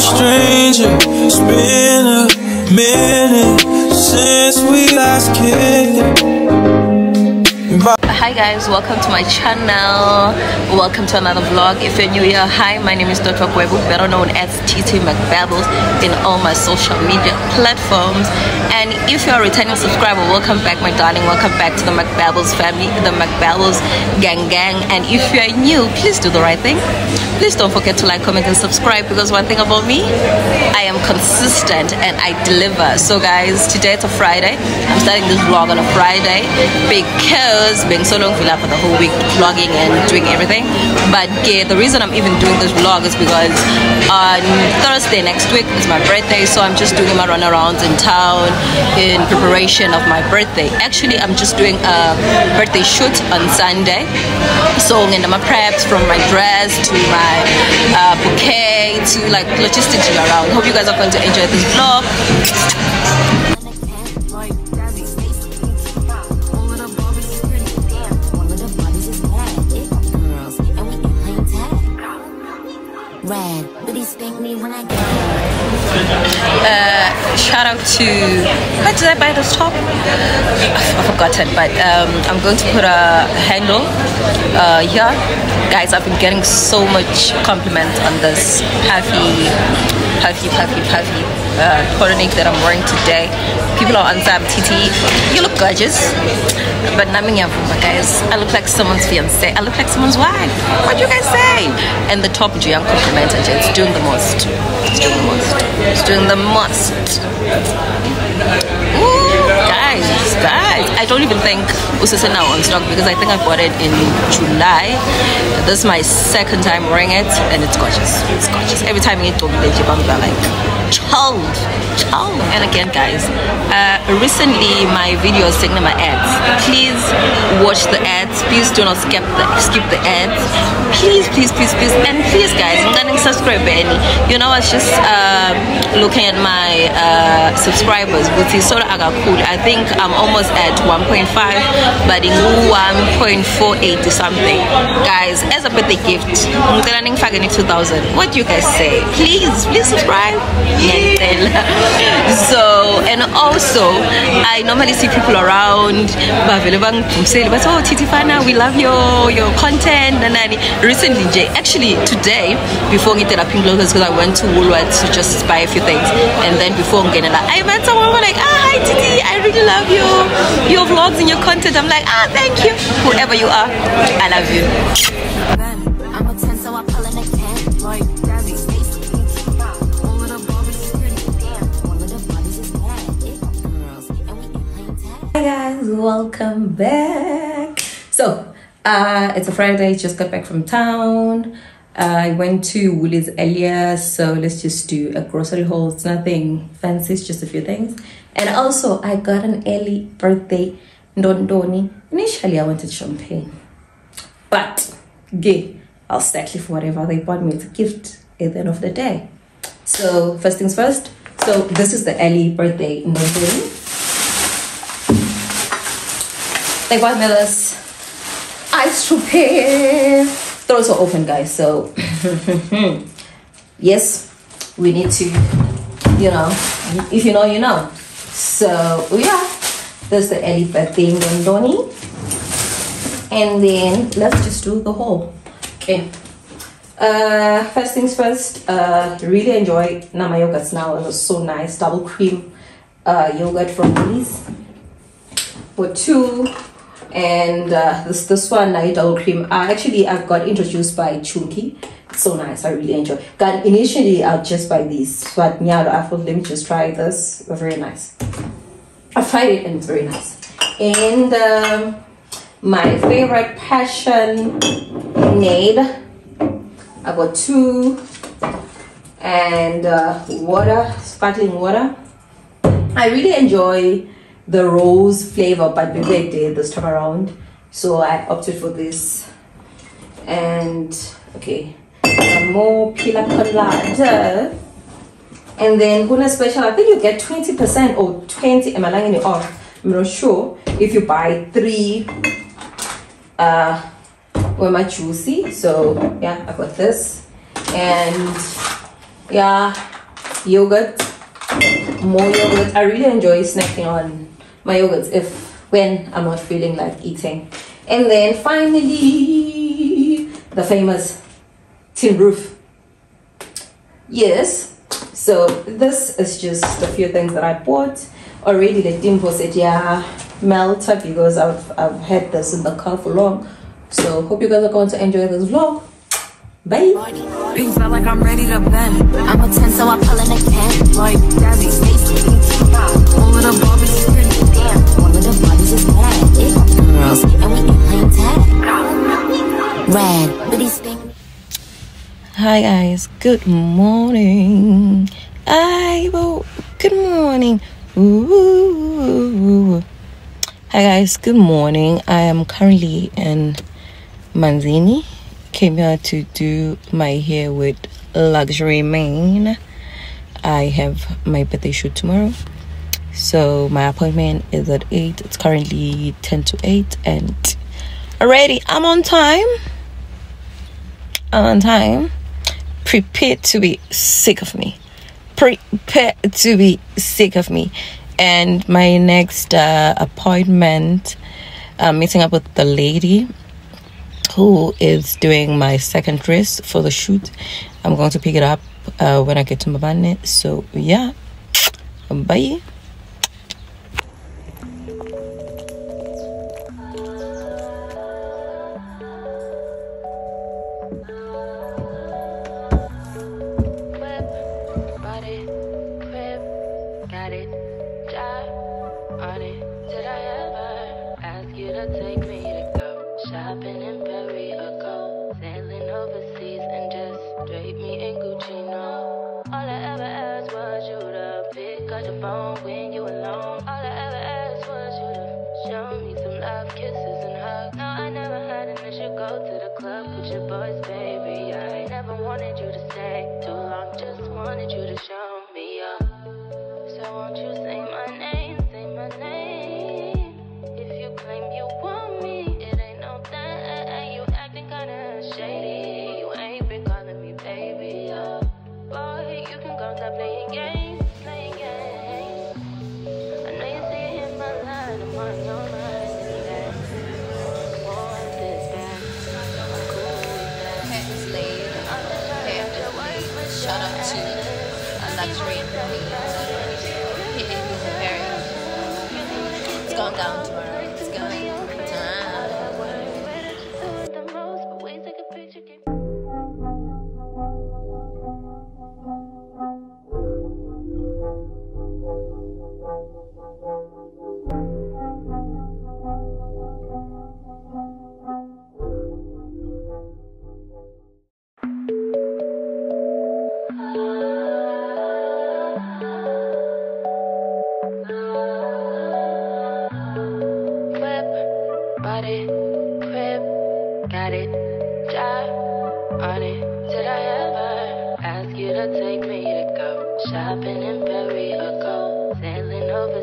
stranger. It's been a minute since we last kicked. Hi guys welcome to my channel. Welcome to another vlog. If you're new here hi my name is Dr. Gwebu better known as TT McBabbles in all my social media platforms. And if you're a returning subscriber welcome back my darling. Welcome back to the McBabbles family the McBabbles gang gang. And if you're new please do the right thing. Please don't forget to like comment and subscribe because one thing about me I am consistent and I deliver. So guys today it's a Friday. I'm starting this vlog on a Friday because being so so long feel for the whole week vlogging and doing everything. But yeah, the reason I'm even doing this vlog is because on Thursday next week is my birthday so I'm just doing my runarounds in town in preparation of my birthday. Actually I'm just doing a birthday shoot on Sunday. So I'm my preps from my dress to my uh, bouquet to like logistics around. Hope you guys are going to enjoy this vlog shout out to what did I buy this top? I've forgotten, but um, I'm going to put a handle uh, here. Guys, I've been getting so much compliments on this puffy, puffy, puffy, puffy uh, that I'm wearing today. People are on Sam TT. You look gorgeous. But Naminyavuma, guys. I look like someone's fiance. I look like someone's wife. What do you guys say? And the top Juyang complimented It's doing the most. It's doing the most. It's doing the most. Guys, guys. I don't even think Usisa now on stock because I think I bought it in July. This is my second time wearing it and it's gorgeous. It's gorgeous. Every time I get to the I'm like, child, child. And again, guys, uh, recently my videos taking my ads. Please watch the ads. Please do not skip the skip the ads. Please, please, please, please, and please, guys, gonna subscribe any. You know, I was just uh, looking at my uh, subscribers. it's sort of cool. I think I'm almost at 1.5, but in 1.48 something. Guys, as a birthday gift, I'm gonna 2000. What do you guys say? Please, please subscribe. so and also I normally see people around but oh Titifana we love your your content. And recently actually today before ngitela pink lotus because I went to Woolworths to just buy a few things. And then before ngenela I met someone who like ah hi Titi I really love your your vlogs and your content. I'm like ah thank you. Whoever you are I love you welcome back. So uh it's a friday just got back from town. I went to woolies earlier so let's just do a grocery haul. It's nothing fancy it's just a few things. And also i got an early birthday ndondoni. Initially i wanted champagne but gay i'll settle for whatever they bought me it's a gift at the end of the day. So first things first. So this is the early birthday ndondoni they bought me this ice prepare. They're also open, guys. So yes, we need to, you know, if you know, you know. So yeah, there's the elephant thing on Donnie. And then let's just do the whole. Okay. Uh, first things first, uh, really enjoy Nama yogurts now. It was so nice. Double cream uh, yogurt from these. For two, and uh, this this one night double cream uh, actually i got introduced by chunky it's so nice i really enjoy. Got initially i'll just buy these. But yeah i thought let me just try this. Very nice. I've tried it and it's very nice. And um, my favorite passion made i got two. And uh, water sparkling water. I really enjoy the rose flavor but I did this time around. So I opted for this. And okay. Some more pina colada and then Guna Special I think you get 20% or 20 am I lying off? I'm not sure. If you buy three uh were my juicy. So yeah I got this. And yeah yogurt. More yogurt. I really enjoy snacking on my yogurts if when i'm not feeling like eating and then finally the famous tin roof yes so this is just a few things that i bought already the dimple said yeah melted because i've i've had this in the car for long so hope you guys are going to enjoy this vlog Bye. Felt like I'm ready to bend. I'm a 10, so I an extend. Like the Hi guys, good morning. I will. Good morning. Ooh. Hi guys, good morning. I am currently in Manzini came here to do my hair with luxury mane i have my birthday shoot tomorrow so my appointment is at 8 it's currently 10 to 8 and already i'm on time i'm on time prepare to be sick of me prepare to be sick of me and my next uh, appointment i'm meeting up with the lady who is doing my second dress for the shoot. I'm going to pick it up uh, when I get to Mbabane. So, yeah. Bye. Oh.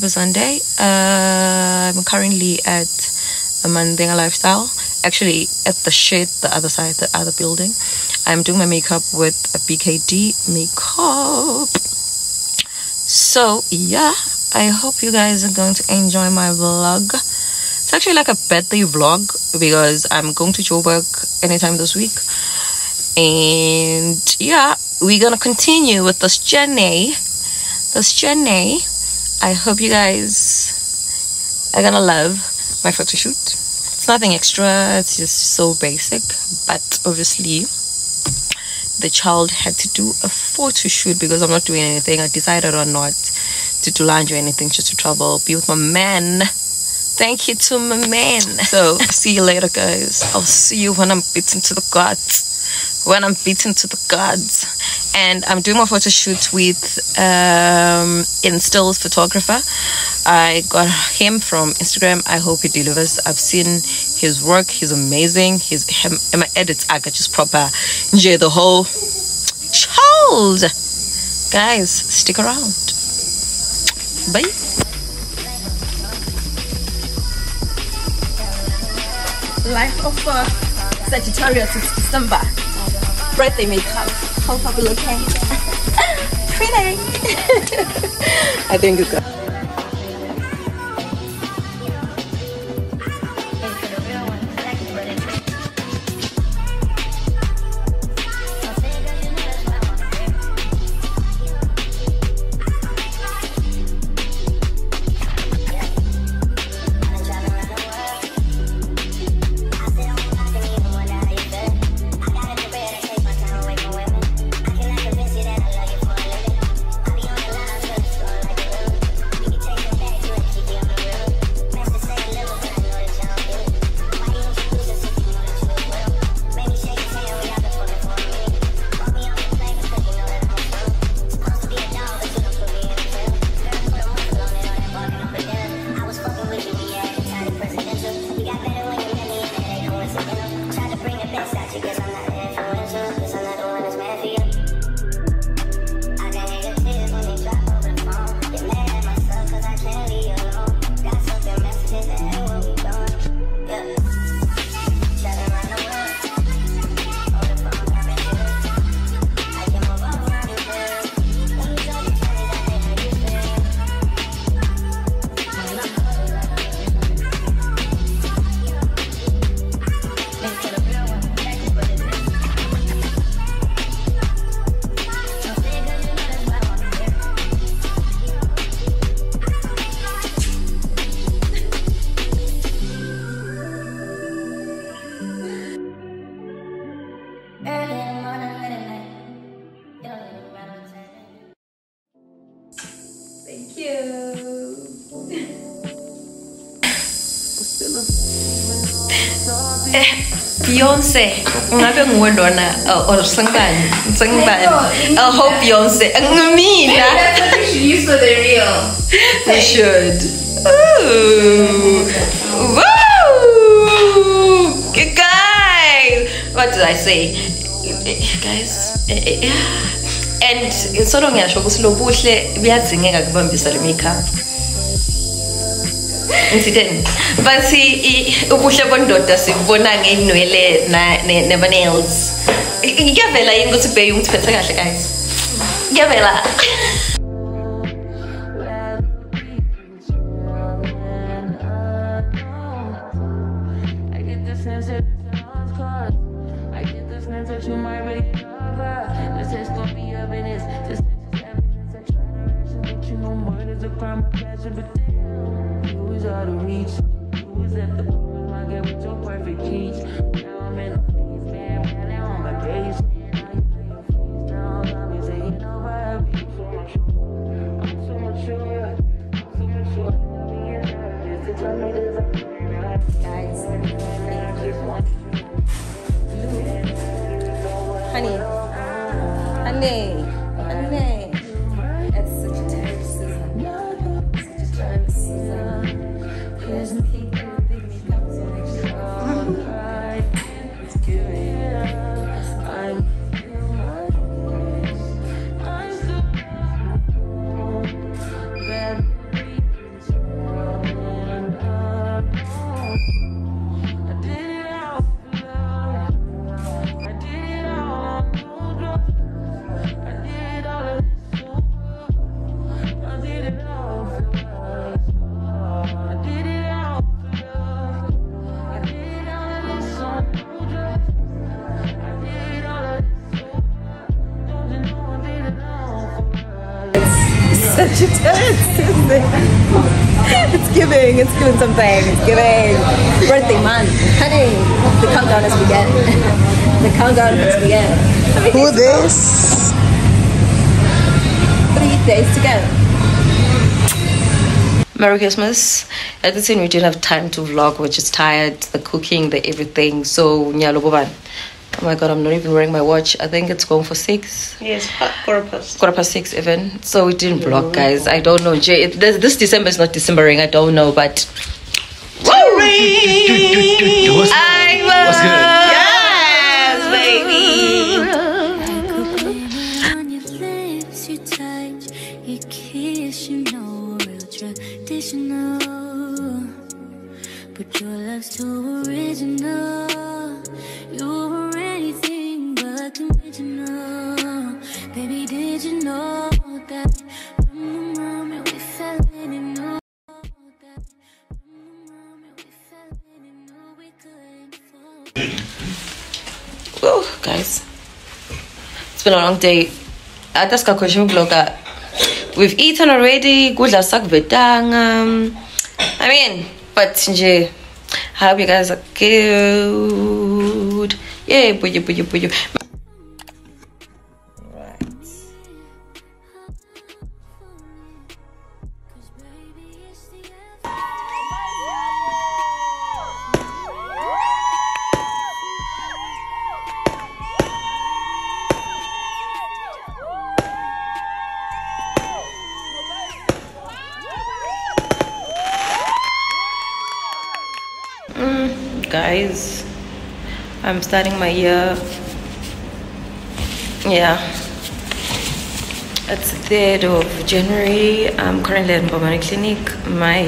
happy sunday uh, i'm currently at a mandinga lifestyle. Actually at the shed the other side the other building. I'm doing my makeup with a bkd makeup. So yeah i hope you guys are going to enjoy my vlog. It's actually like a birthday vlog because i'm going to joburg anytime this week. And yeah we're gonna continue with this journey. This journey i hope you guys are gonna love my photo shoot it's nothing extra it's just so basic but obviously the child had to do a photo shoot because i'm not doing anything. I decided or not to do lunch or anything just to travel be with my man thank you to my man so see you later guys. I'll see you when i'm beaten to the gods. when I'm beaten to the gods. And I'm doing my photo shoot with um, Instills photographer. I got him from Instagram. I hope he delivers. I've seen his work. He's amazing. His him, my edits are just proper. Enjoy the whole child. Guys, stick around. Bye. Life of uh, Sagittarius is December. Birthday makeup. Hope be okay. Pretty. I think it's good. Beyonce ngabe nguwe lona uh, or I hope Beyonce ngimina you should use for the real. we should. Ooh. Woo! guys what did I say? Guys eh, eh, and solo ngiyasho ukuthi lo buhle buyadzingeka kubambisa le makeup ngithitheni but i- i- ubuhle bondoda sibona ngey'nwele na- ne- nama-nails I- kuyavela yini ukuthi ubheke ungithiphethe kahle guys? Kuyavela honey. Honey Sagittarius it's giving it's giving something it's giving birthday month honey the countdown has begun the countdown has begun Who this? three days to go. Merry Christmas. At the end, we didn't have time to vlog. We're just tired. The cooking, the everything. So, nyalo boban. Oh my god, I'm not even wearing my watch. I think it's going for six. Yes, hot quarter past. Quarter past six even. So we didn't block, guys. I don't know. Jay, it, this, this December is not Decembering. I don't know, but. What's, I what's good? Yes, baby. on your lips, you touch, you kiss, you traditional. But your love's too original. Woo, guys. It's been a long day. Ataska question vlogger. We've eaten already. Kudla sakvetanga. I mean, but. I hope you guys are good. Yeah, buju buju buju. Guys i'm starting my year. Yeah. It's the 3rd of january. I'm currently at Mbomani clinic. My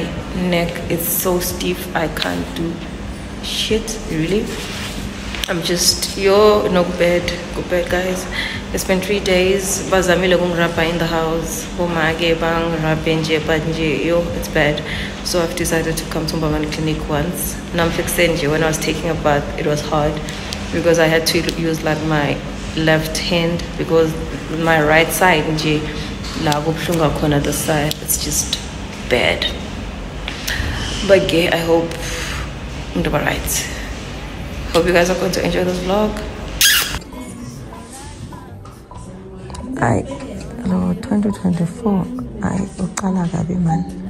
neck is so stiff i can't do shit really i'm just yo no go bed go bed guys. It's been three days bazamile kungirabha in the house. Oh Bomake bangirabhe nje but nje yo it's bad. So i've decided to come to Mbomani clinic once namhlekise nje when i was taking a bath it was hard because i had to use like my left hand because my right side nje la kubuhlungu khona the side. It's just bad. But yeah i hope ngizoba right hope you guys are going to enjoy this vlog. Hayi lo 2024 hayi uqala mani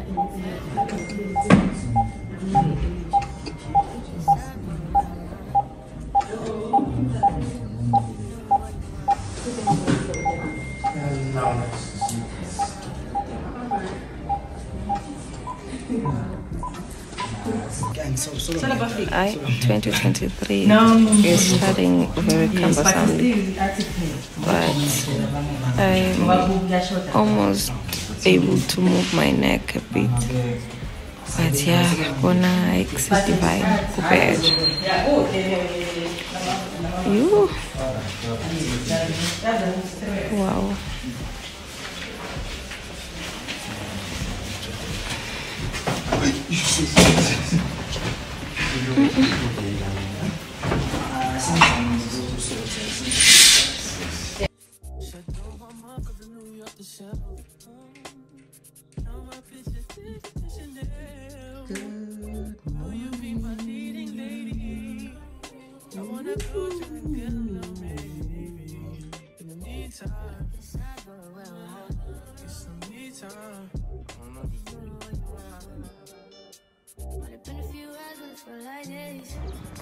2023 is starting very cumbersomely, but I'm almost able to move my neck a bit. But yeah, gonna exist divine prepared. You wow. Only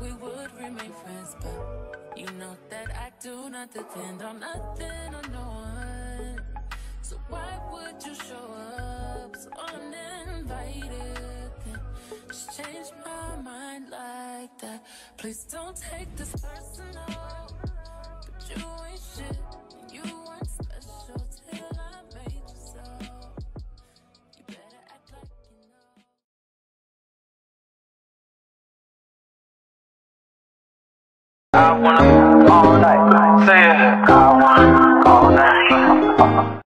we would remain friends, but you know that I do not depend on nothing or no one. So why would you show up so uninvited? Then just change my mind like that. Please don't take this personal. But you I wanna.